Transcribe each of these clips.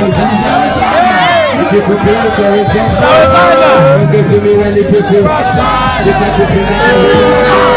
Thank you.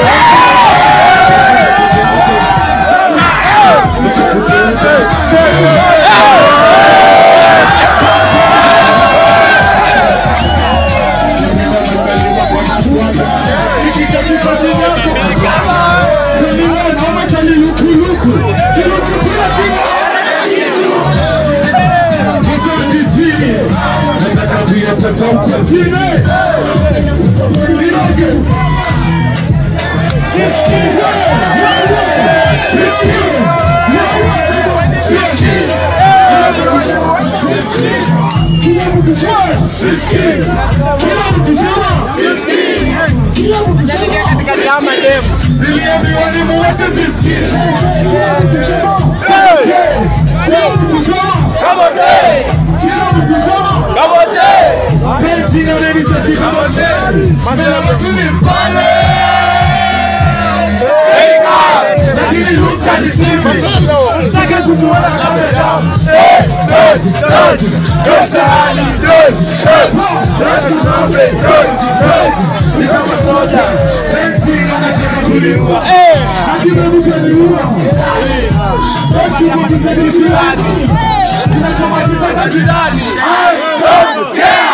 Come on, hey! Get up, Mas ela não te me vale. Naquele lugar de cima, chega com moeda na cabeça. Ei, dois, dois, dois, ali, dois, dois, dois, nobre, dois, dois, e vamos soldier. Mentira naquela língua. Aqui não é mentira nenhuma. Esse mundo sem dignidade. Que não chama de verdade. Ai, vamos, yeah!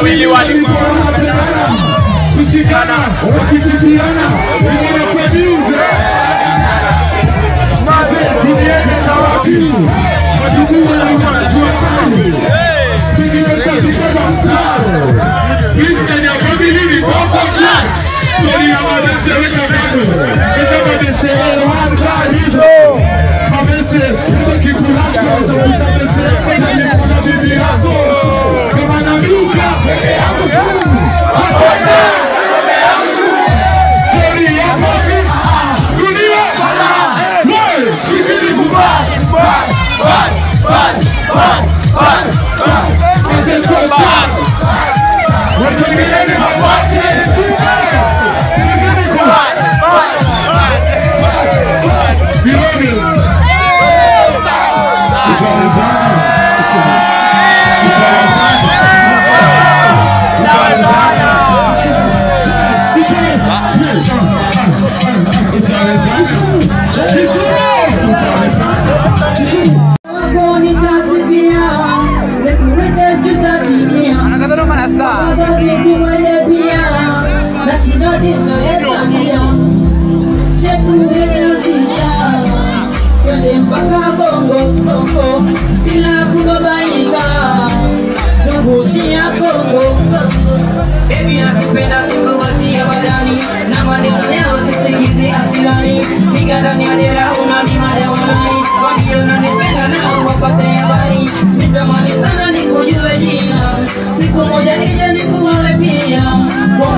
wawili walikuwa kushikana wakishikiana, wengine kwa biuze Baby nakupenda kukuachia badani na maneno leo sisikizi asilani Piga ndani ya dera unanima leo nai Wakio nanipenda nao wapate habari Nitamani sana nikujue jina Siku moja ije nikuone pia Kwa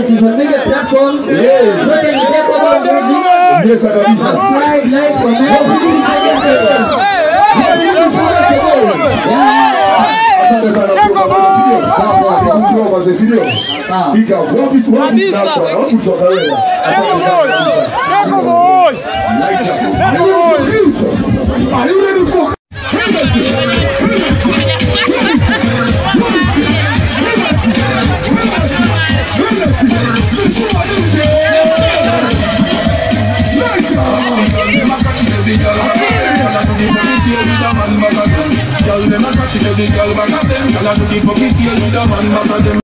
Yes, you Are you ready? It, every girl back at them. Girl, I do the pocket here with a man back at them.